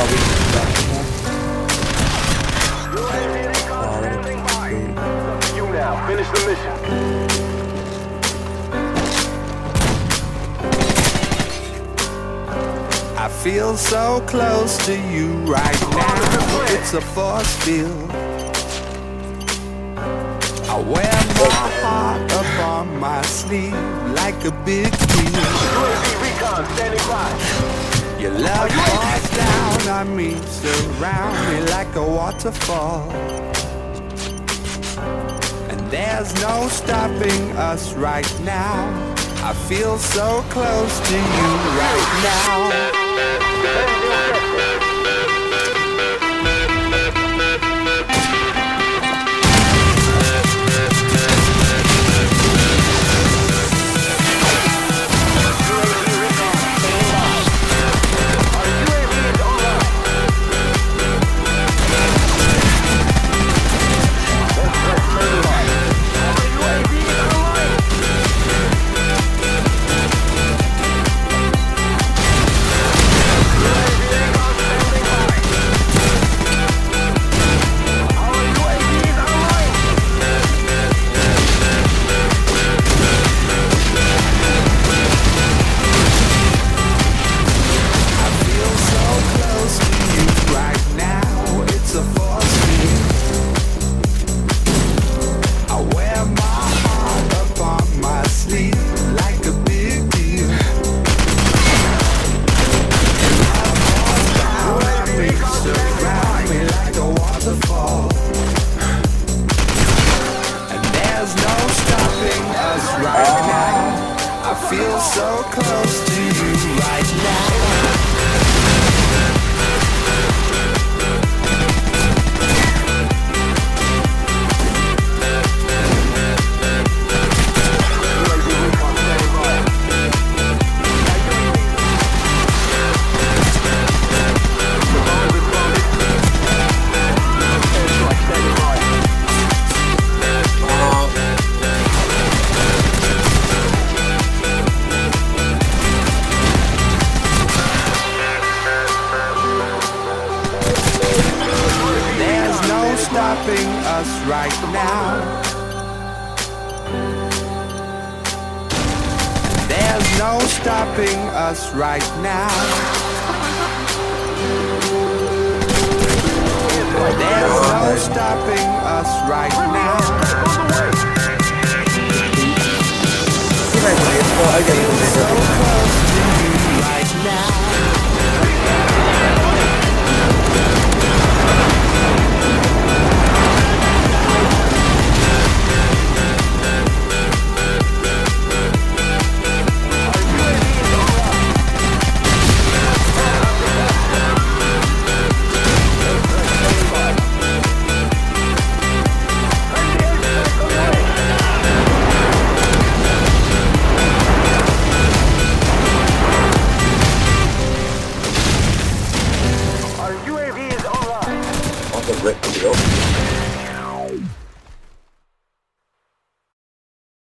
lobby. You now. Finish the mission. I feel so close to you right now. It's a force field. I wear my heart up on my sleeve like a big deal. UAV recon standing by. Your love down on me, surround me like a waterfall. And there's no stopping us right now. I feel so close to you right now. Feel so close to you right now. us right now. There's no stopping us right now. There's no stopping us right now. So close. the rest deal.